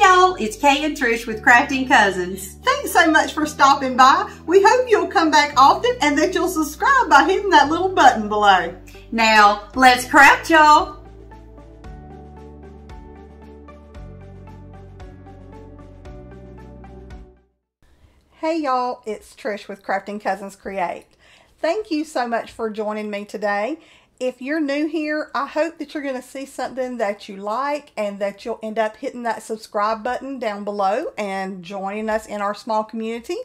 y'all, it's Kay and Trish with Crafting Cousins. Thanks so much for stopping by. We hope you'll come back often and that you'll subscribe by hitting that little button below. Now, let's craft y'all. Hey y'all, it's Trish with Crafting Cousins Create. Thank you so much for joining me today. If you're new here, I hope that you're going to see something that you like and that you'll end up hitting that subscribe button down below and joining us in our small community.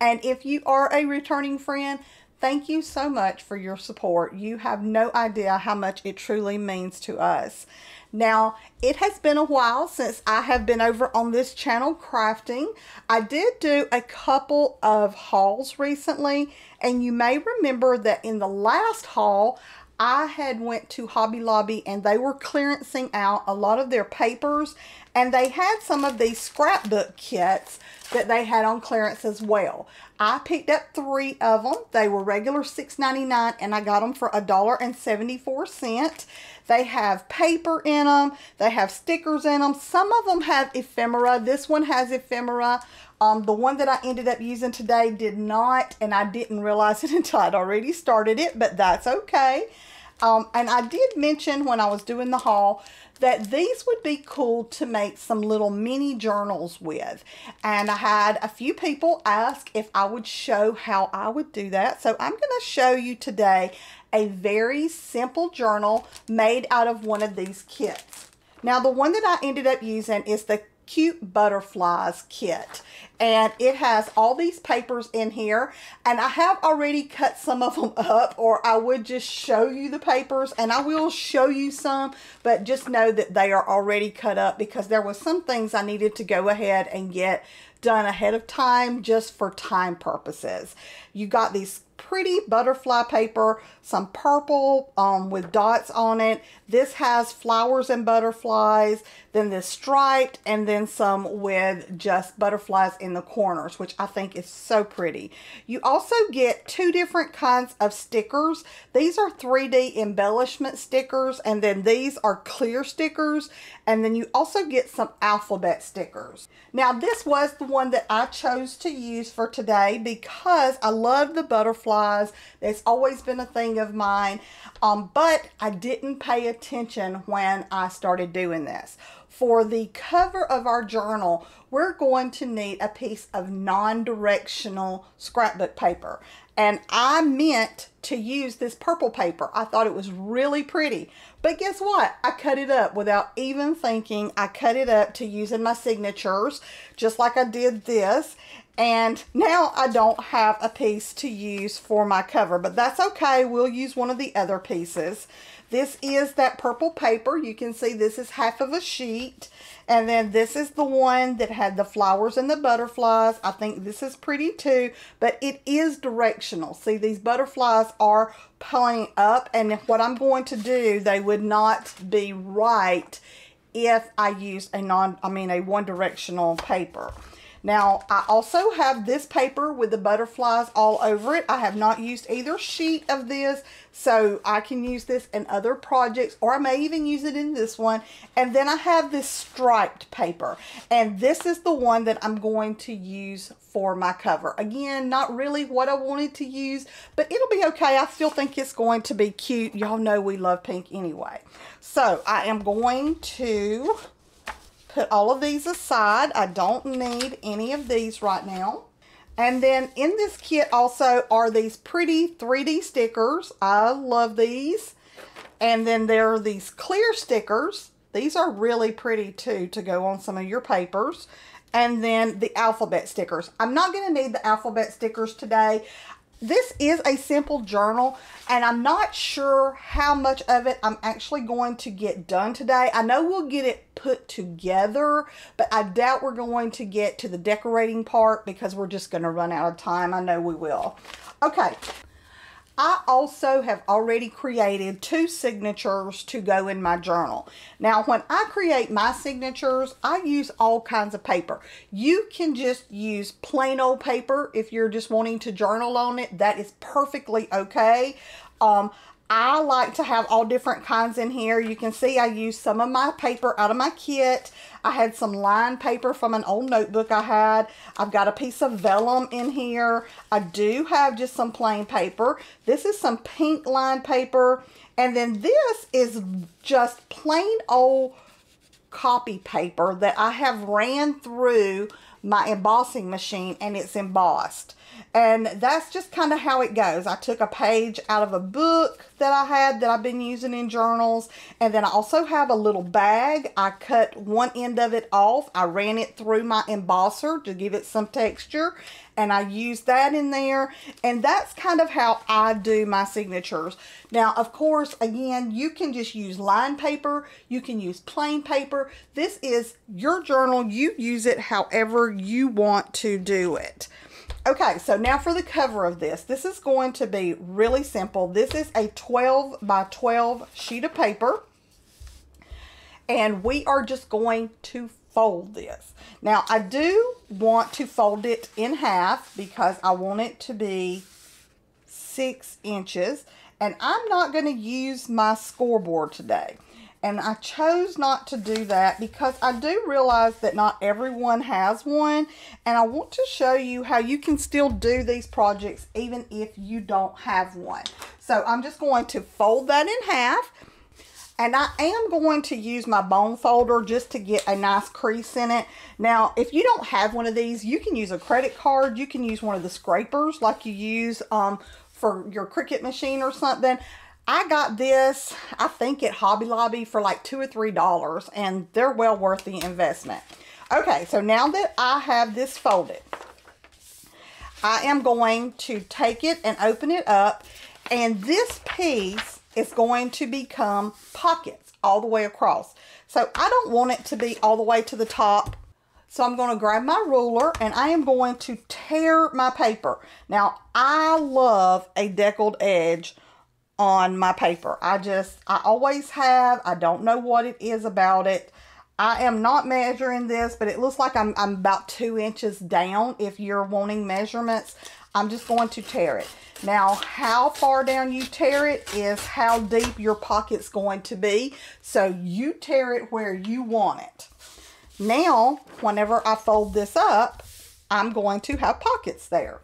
And if you are a returning friend, thank you so much for your support. You have no idea how much it truly means to us. Now, it has been a while since I have been over on this channel crafting. I did do a couple of hauls recently, and you may remember that in the last haul, I had went to Hobby Lobby and they were clearancing out a lot of their papers and they had some of these scrapbook kits that they had on clearance as well. I picked up three of them. They were regular $6.99 and I got them for $1.74. They have paper in them. They have stickers in them. Some of them have ephemera. This one has ephemera. Um, the one that I ended up using today did not, and I didn't realize it until I'd already started it, but that's okay. Um, and I did mention when I was doing the haul that these would be cool to make some little mini journals with. And I had a few people ask if I would show how I would do that. So I'm going to show you today a very simple journal made out of one of these kits. Now the one that I ended up using is the cute butterflies kit. And it has all these papers in here. And I have already cut some of them up or I would just show you the papers. And I will show you some but just know that they are already cut up because there was some things I needed to go ahead and get done ahead of time just for time purposes. You got these pretty butterfly paper, some purple um, with dots on it. This has flowers and butterflies, then this striped, and then some with just butterflies in the corners, which I think is so pretty. You also get two different kinds of stickers. These are 3D embellishment stickers, and then these are clear stickers, and then you also get some alphabet stickers. Now, this was the one that I chose to use for today because I love the butterflies. It's always been a thing of mine, um, but I didn't pay attention when I started doing this. For the cover of our journal, we're going to need a piece of non-directional scrapbook paper. And I meant to use this purple paper. I thought it was really pretty. But guess what? I cut it up without even thinking. I cut it up to use in my signatures, just like I did this. And now I don't have a piece to use for my cover, but that's okay. We'll use one of the other pieces. This is that purple paper. You can see this is half of a sheet. And then this is the one that had the flowers and the butterflies. I think this is pretty too, but it is directional. See, these butterflies are pulling up, and what I'm going to do, they would not be right if I used a non, I mean a one directional paper. Now, I also have this paper with the butterflies all over it. I have not used either sheet of this, so I can use this in other projects, or I may even use it in this one. And then I have this striped paper, and this is the one that I'm going to use for my cover. Again, not really what I wanted to use, but it'll be okay. I still think it's going to be cute. Y'all know we love pink anyway. So I am going to put all of these aside. I don't need any of these right now. And then in this kit also are these pretty 3D stickers. I love these. And then there are these clear stickers. These are really pretty too to go on some of your papers. And then the alphabet stickers. I'm not going to need the alphabet stickers today this is a simple journal and I'm not sure how much of it I'm actually going to get done today. I know we'll get it put together, but I doubt we're going to get to the decorating part because we're just going to run out of time. I know we will. Okay, I also have already created two signatures to go in my journal. Now, when I create my signatures, I use all kinds of paper. You can just use plain old paper if you're just wanting to journal on it. That is perfectly okay. Um, I like to have all different kinds in here. You can see I used some of my paper out of my kit. I had some lined paper from an old notebook I had. I've got a piece of vellum in here. I do have just some plain paper. This is some pink lined paper. And then this is just plain old copy paper that I have ran through my embossing machine and it's embossed. And that's just kind of how it goes. I took a page out of a book that I had that I've been using in journals. And then I also have a little bag. I cut one end of it off. I ran it through my embosser to give it some texture. And I use that in there. And that's kind of how I do my signatures. Now, of course, again, you can just use line paper. You can use plain paper. This is your journal. You use it however you want to do it. Okay, so now for the cover of this. This is going to be really simple. This is a 12 by 12 sheet of paper. And we are just going to fold this. Now, I do want to fold it in half because I want it to be six inches. And I'm not going to use my scoreboard today. And I chose not to do that because I do realize that not everyone has one. And I want to show you how you can still do these projects even if you don't have one. So I'm just going to fold that in half. And I am going to use my bone folder just to get a nice crease in it. Now, if you don't have one of these, you can use a credit card. You can use one of the scrapers like you use um, for your Cricut machine or something. I got this, I think at Hobby Lobby for like two or three dollars and they're well worth the investment. Okay, so now that I have this folded, I am going to take it and open it up and this piece is going to become pockets all the way across. So I don't want it to be all the way to the top. So I'm going to grab my ruler and I am going to tear my paper. Now I love a deckled edge on my paper. I just, I always have. I don't know what it is about it. I am not measuring this, but it looks like I'm, I'm about two inches down if you're wanting measurements. I'm just going to tear it. Now, how far down you tear it is how deep your pocket's going to be. So you tear it where you want it. Now, whenever I fold this up, I'm going to have pockets there.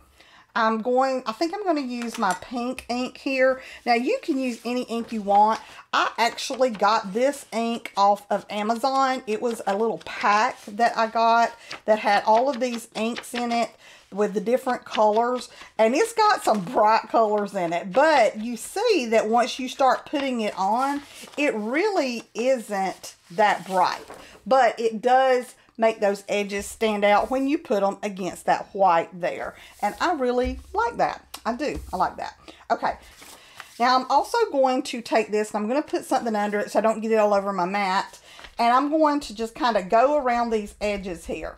I'm going, I think I'm going to use my pink ink here. Now you can use any ink you want. I actually got this ink off of Amazon. It was a little pack that I got that had all of these inks in it with the different colors and it's got some bright colors in it but you see that once you start putting it on it really isn't that bright but it does make those edges stand out when you put them against that white there. And I really like that. I do. I like that. Okay. Now I'm also going to take this and I'm going to put something under it so I don't get it all over my mat. And I'm going to just kind of go around these edges here.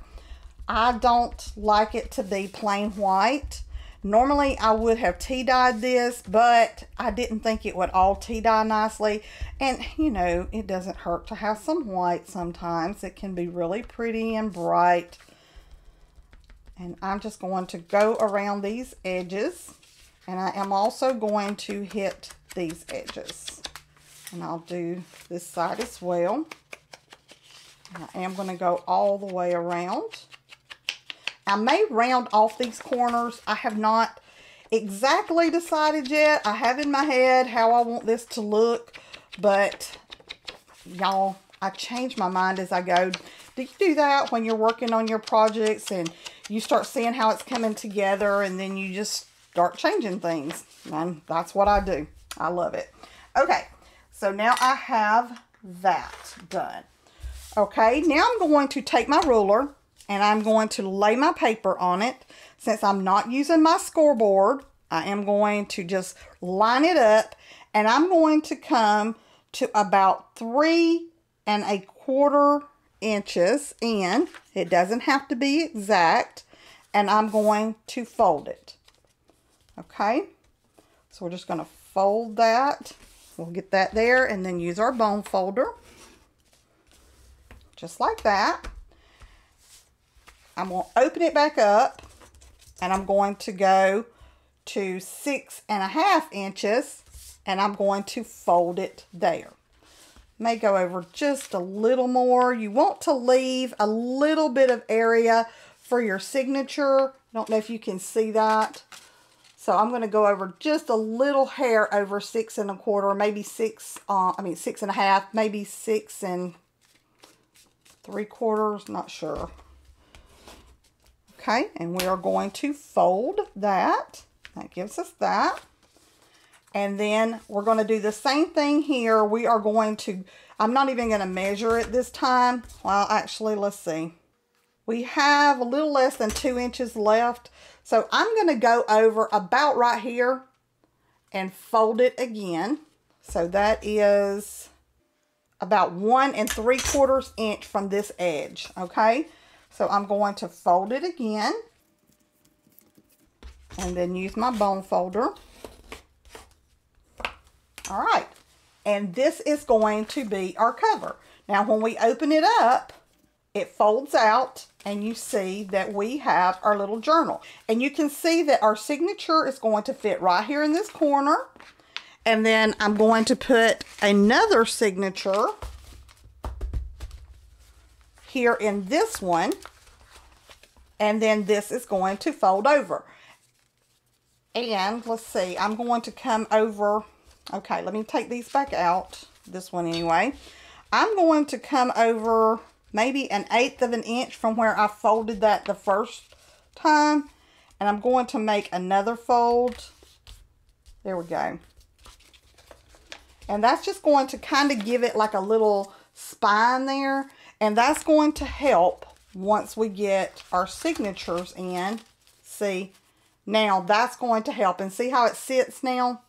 I don't like it to be plain white. Normally I would have tea dyed this, but I didn't think it would all tea dye nicely. And you know, it doesn't hurt to have some white sometimes. It can be really pretty and bright. And I'm just going to go around these edges. And I am also going to hit these edges. And I'll do this side as well. I am going to go all the way around. I may round off these corners. I have not exactly decided yet. I have in my head how I want this to look, but y'all, I change my mind as I go. Do you do that when you're working on your projects and you start seeing how it's coming together and then you just start changing things? And that's what I do. I love it. Okay, so now I have that done. Okay, now I'm going to take my ruler and I'm going to lay my paper on it. Since I'm not using my scoreboard, I am going to just line it up and I'm going to come to about three and a quarter inches in. It doesn't have to be exact. And I'm going to fold it. Okay. So we're just going to fold that. We'll get that there and then use our bone folder. Just like that. I'm going to open it back up and I'm going to go to six and a half inches and I'm going to fold it there. May go over just a little more. You want to leave a little bit of area for your signature. Don't know if you can see that. So I'm going to go over just a little hair over six and a quarter, maybe six, uh, I mean six and a half, maybe six and three quarters, not sure. Okay, and we are going to fold that. That gives us that. And then we're going to do the same thing here. We are going to, I'm not even going to measure it this time. Well, actually, let's see. We have a little less than two inches left. So I'm going to go over about right here and fold it again. So that is about one and three quarters inch from this edge. Okay. So I'm going to fold it again and then use my bone folder. All right. And this is going to be our cover. Now, when we open it up, it folds out and you see that we have our little journal. And you can see that our signature is going to fit right here in this corner. And then I'm going to put another signature here in this one. And then this is going to fold over. And let's see, I'm going to come over. Okay, let me take these back out. This one anyway. I'm going to come over maybe an eighth of an inch from where I folded that the first time. And I'm going to make another fold. There we go. And that's just going to kind of give it like a little spine there. And that's going to help once we get our signatures in. See, now that's going to help. And see how it sits now?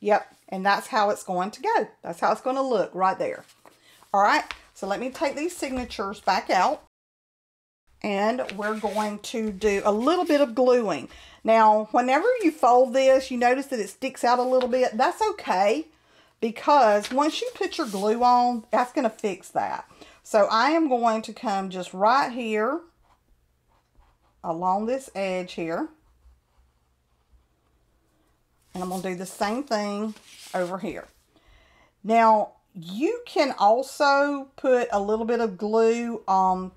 Yep, and that's how it's going to go. That's how it's going to look right there. All right, so let me take these signatures back out. And we're going to do a little bit of gluing. Now, whenever you fold this, you notice that it sticks out a little bit. That's okay because once you put your glue on, that's going to fix that. So I am going to come just right here along this edge here. And I'm going to do the same thing over here. Now, you can also put a little bit of glue um,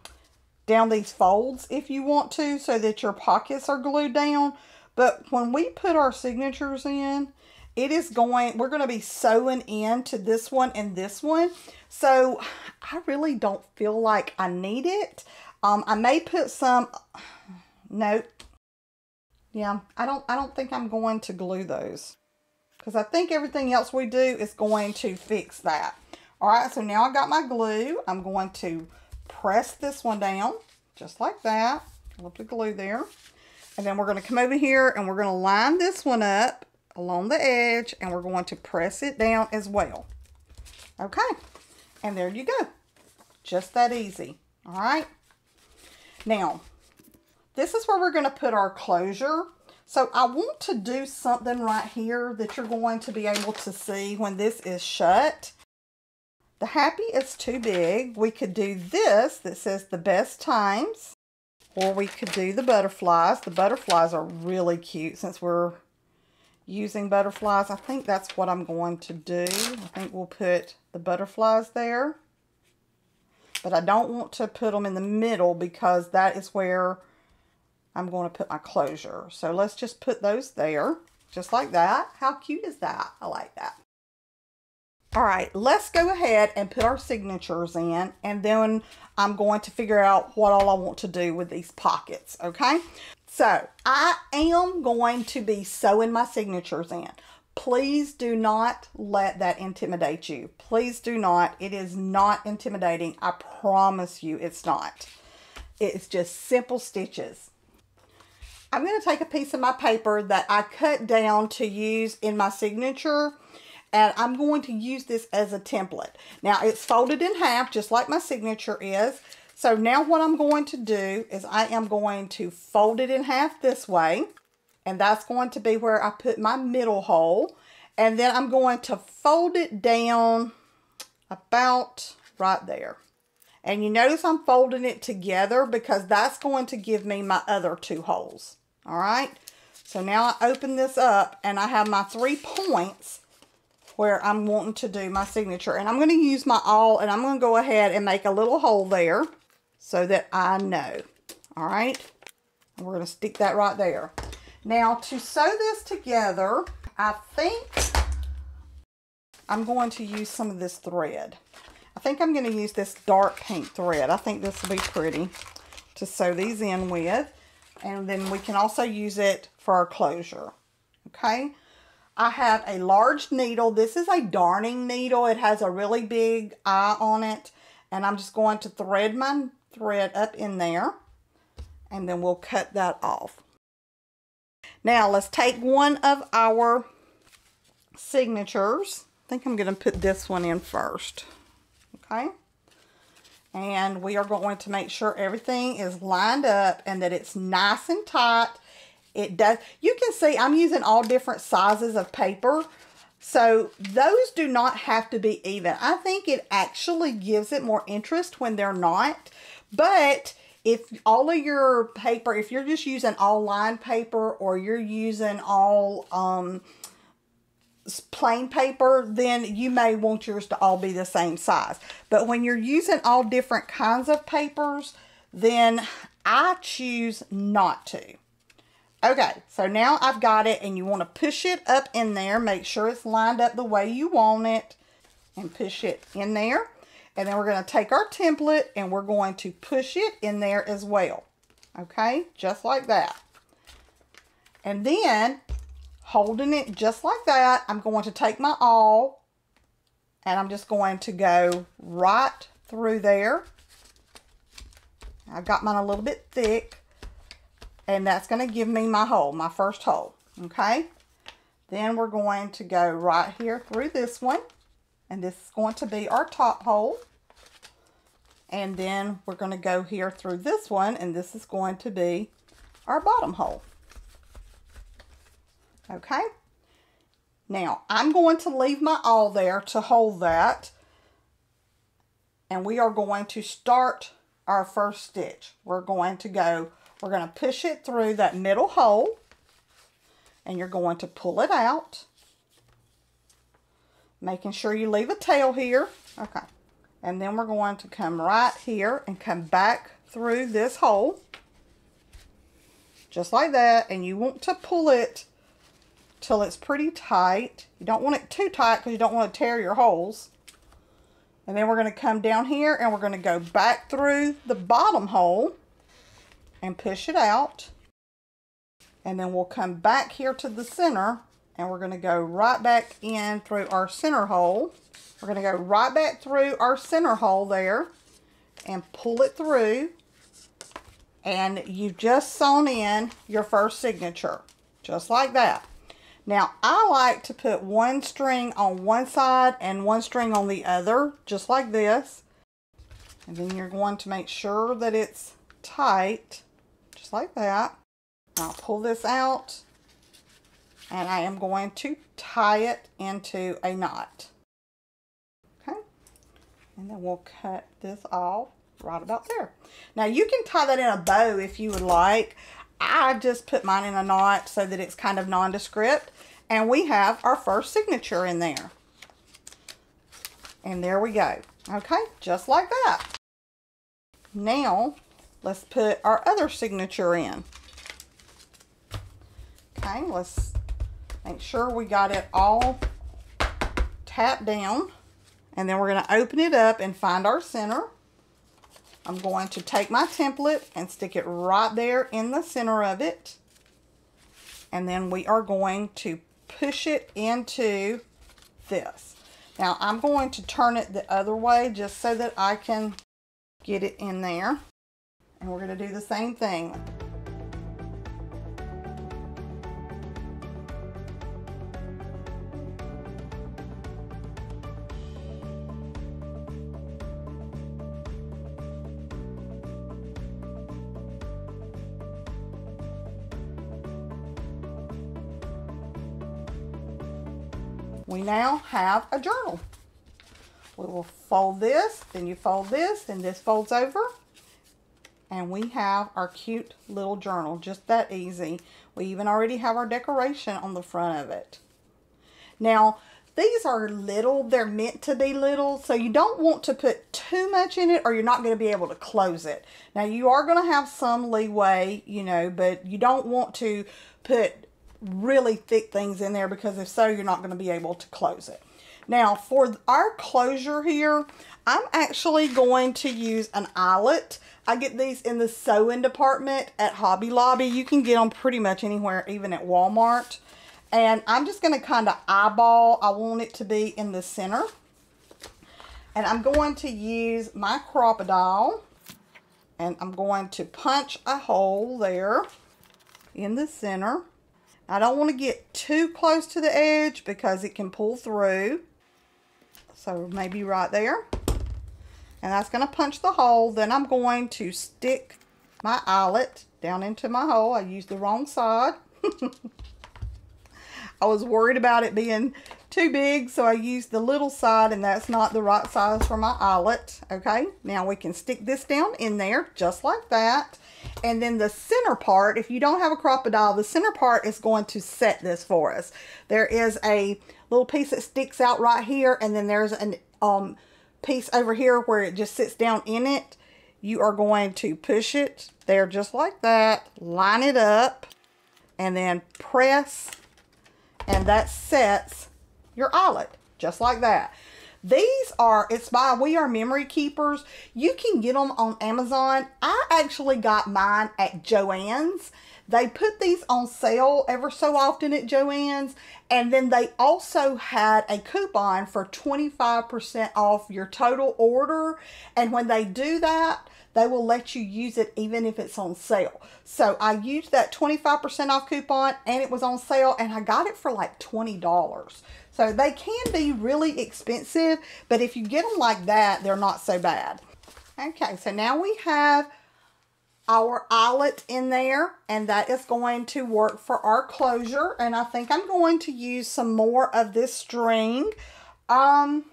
down these folds if you want to so that your pockets are glued down. But when we put our signatures in, it is going, we're going to be sewing into this one and this one. So I really don't feel like I need it. Um, I may put some, no, yeah, I don't, I don't think I'm going to glue those because I think everything else we do is going to fix that. All right, so now I got my glue. I'm going to press this one down just like that. A little bit of glue there. And then we're going to come over here and we're going to line this one up along the edge and we're going to press it down as well. Okay, and there you go. Just that easy. All right. Now, this is where we're going to put our closure. So I want to do something right here that you're going to be able to see when this is shut. The happy is too big. We could do this that says the best times. Or we could do the butterflies. The butterflies are really cute since we're using butterflies. I think that's what I'm going to do. I think we'll put the butterflies there. But I don't want to put them in the middle because that is where I'm going to put my closure. So let's just put those there, just like that. How cute is that? I like that. All right, let's go ahead and put our signatures in, and then I'm going to figure out what all I want to do with these pockets, okay? So, I am going to be sewing my signatures in. Please do not let that intimidate you. Please do not. It is not intimidating. I promise you it's not. It's just simple stitches. I'm going to take a piece of my paper that I cut down to use in my signature and I'm going to use this as a template. Now it's folded in half just like my signature is. So now what I'm going to do is I am going to fold it in half this way and that's going to be where I put my middle hole and then I'm going to fold it down about right there. And you notice I'm folding it together because that's going to give me my other two holes. All right. So now I open this up and I have my three points where I'm wanting to do my signature. And I'm going to use my awl and I'm going to go ahead and make a little hole there so that I know. All right. And we're going to stick that right there. Now to sew this together, I think I'm going to use some of this thread. I think I'm going to use this dark pink thread. I think this will be pretty to sew these in with. And then we can also use it for our closure. Okay. I have a large needle. This is a darning needle. It has a really big eye on it. And I'm just going to thread my thread up in there. And then we'll cut that off. Now let's take one of our signatures. I think I'm going to put this one in first. Okay. And we are going to make sure everything is lined up and that it's nice and tight. It does. You can see I'm using all different sizes of paper. So those do not have to be even. I think it actually gives it more interest when they're not. But if all of your paper, if you're just using all lined paper or you're using all um, plain paper, then you may want yours to all be the same size. But when you're using all different kinds of papers, then I choose not to. Okay, so now I've got it and you want to push it up in there. Make sure it's lined up the way you want it and push it in there. And then we're going to take our template and we're going to push it in there as well. Okay, just like that. And then holding it just like that, I'm going to take my awl and I'm just going to go right through there. I've got mine a little bit thick and that's going to give me my hole, my first hole, okay? Then we're going to go right here through this one and this is going to be our top hole. And then we're going to go here through this one and this is going to be our bottom hole. Okay. Now, I'm going to leave my awl there to hold that. And we are going to start our first stitch. We're going to go, we're going to push it through that middle hole. And you're going to pull it out. Making sure you leave a tail here. Okay. And then we're going to come right here and come back through this hole. Just like that. And you want to pull it till it's pretty tight. You don't want it too tight because you don't want to tear your holes. And then we're going to come down here and we're going to go back through the bottom hole and push it out. And then we'll come back here to the center and we're going to go right back in through our center hole. We're going to go right back through our center hole there and pull it through. And you've just sewn in your first signature, just like that. Now, I like to put one string on one side and one string on the other, just like this. And then you're going to make sure that it's tight, just like that. I'll pull this out and I am going to tie it into a knot. Okay, and then we'll cut this off right about there. Now you can tie that in a bow if you would like. I just put mine in a knot so that it's kind of nondescript. And we have our first signature in there. And there we go. Okay, just like that. Now, let's put our other signature in. Okay, let's make sure we got it all tapped down. And then we're going to open it up and find our center. I'm going to take my template and stick it right there in the center of it. And then we are going to push it into this. Now I'm going to turn it the other way just so that I can get it in there. And we're going to do the same thing. We now have a journal. We will fold this, then you fold this, and this folds over. And we have our cute little journal, just that easy. We even already have our decoration on the front of it. Now, these are little, they're meant to be little, so you don't want to put too much in it or you're not going to be able to close it. Now you are going to have some leeway, you know, but you don't want to put really thick things in there because if so, you're not going to be able to close it. Now for our closure here, I'm actually going to use an eyelet. I get these in the sewing department at Hobby Lobby. You can get them pretty much anywhere, even at Walmart. And I'm just going to kind of eyeball. I want it to be in the center. And I'm going to use my Crop-A-Dile. And I'm going to punch a hole there in the center. I don't want to get too close to the edge because it can pull through. So maybe right there. And that's going to punch the hole. Then I'm going to stick my eyelet down into my hole. I used the wrong side. I was worried about it being too big, so I used the little side, and that's not the right size for my eyelet. Okay, now we can stick this down in there, just like that. And then the center part, if you don't have a Crop-A-Dile, the center part is going to set this for us. There is a little piece that sticks out right here, and then there's a um, piece over here where it just sits down in it. You are going to push it there just like that, line it up, and then press and that sets your eyelet just like that. These are, it's by We Are Memory Keepers. You can get them on Amazon. I actually got mine at Joann's. They put these on sale ever so often at Joann's. And then they also had a coupon for 25% off your total order. And when they do that, they will let you use it even if it's on sale. So I used that 25% off coupon and it was on sale and I got it for like $20. So they can be really expensive, but if you get them like that, they're not so bad. Okay, so now we have our eyelet in there and that is going to work for our closure and I think I'm going to use some more of this string um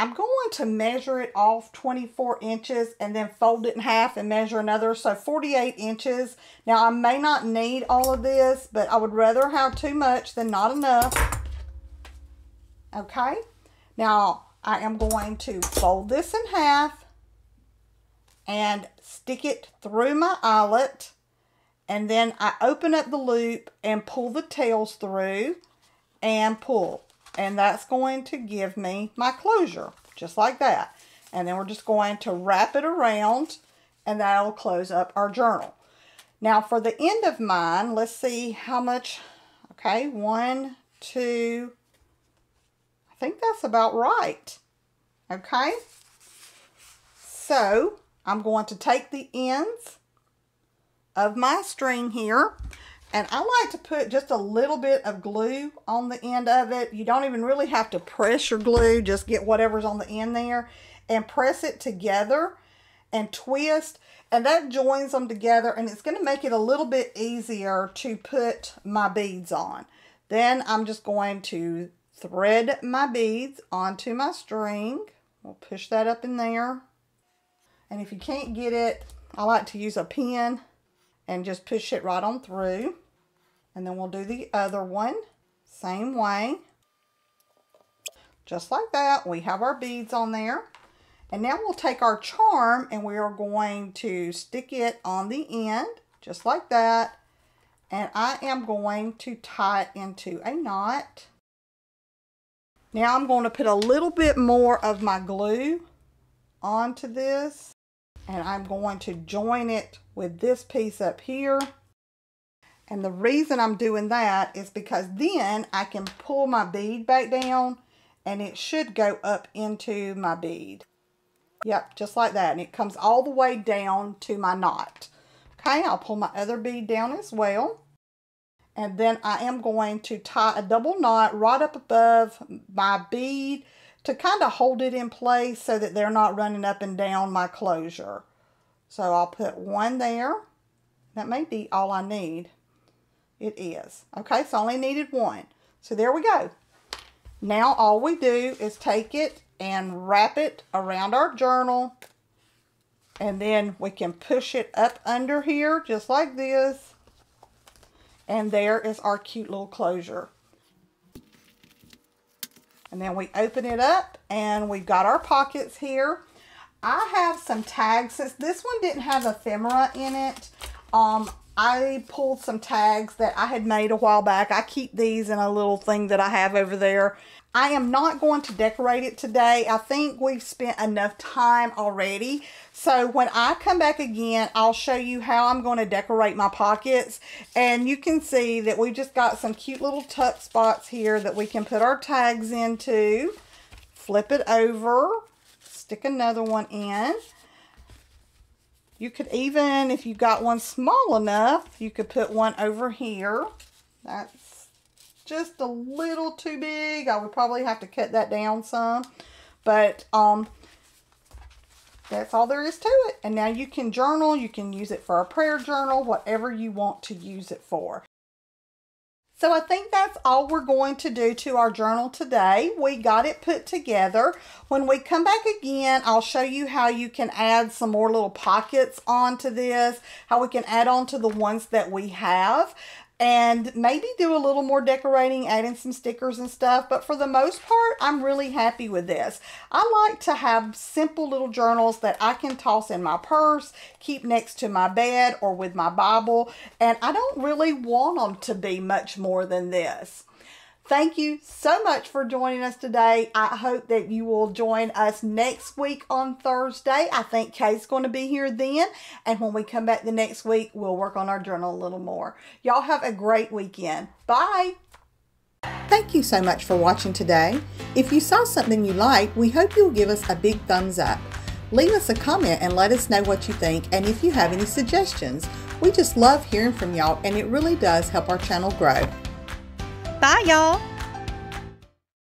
I'm going to measure it off 24 inches and then fold it in half and measure another. So 48 inches. Now I may not need all of this, but I would rather have too much than not enough. Okay. Now I am going to fold this in half and stick it through my eyelet. And then I open up the loop and pull the tails through and pull and that's going to give me my closure just like that. And then we're just going to wrap it around and that'll close up our journal. Now for the end of mine let's see how much okay one two I think that's about right okay? So I'm going to take the ends of my string here and I like to put just a little bit of glue on the end of it. You don't even really have to press your glue. Just get whatever's on the end there and press it together and twist. And that joins them together and it's going to make it a little bit easier to put my beads on. Then I'm just going to thread my beads onto my string. We'll push that up in there. And if you can't get it, I like to use a pin and just push it right on through. And then we'll do the other one, same way. Just like that, we have our beads on there. And now we'll take our charm and we are going to stick it on the end, just like that. And I am going to tie it into a knot. Now I'm going to put a little bit more of my glue onto this and I'm going to join it with this piece up here. And the reason I'm doing that is because then I can pull my bead back down and it should go up into my bead. Yep, just like that. And it comes all the way down to my knot. Okay, I'll pull my other bead down as well. And then I am going to tie a double knot right up above my bead to kind of hold it in place so that they're not running up and down my closure. So I'll put one there. That may be all I need. It is. Okay, so I only needed one. So there we go. Now all we do is take it and wrap it around our journal. And then we can push it up under here just like this. And there is our cute little closure. And then we open it up and we've got our pockets here. I have some tags. Since this one didn't have ephemera in it, um, I pulled some tags that I had made a while back. I keep these in a little thing that I have over there. I am not going to decorate it today. I think we've spent enough time already. So when I come back again, I'll show you how I'm going to decorate my pockets. And you can see that we just got some cute little tuck spots here that we can put our tags into. Flip it over. Stick another one in. You could even, if you got one small enough, you could put one over here. That's just a little too big. I would probably have to cut that down some. But um, that's all there is to it. And now you can journal. You can use it for a prayer journal, whatever you want to use it for. So I think that's all we're going to do to our journal today. We got it put together. When we come back again, I'll show you how you can add some more little pockets onto this, how we can add on to the ones that we have and maybe do a little more decorating, adding some stickers and stuff. But for the most part, I'm really happy with this. I like to have simple little journals that I can toss in my purse, keep next to my bed or with my Bible. And I don't really want them to be much more than this. Thank you so much for joining us today. I hope that you will join us next week on Thursday. I think Kay's going to be here then. And when we come back the next week, we'll work on our journal a little more. Y'all have a great weekend. Bye. Thank you so much for watching today. If you saw something you like, we hope you'll give us a big thumbs up. Leave us a comment and let us know what you think and if you have any suggestions. We just love hearing from y'all and it really does help our channel grow. Bye, y'all.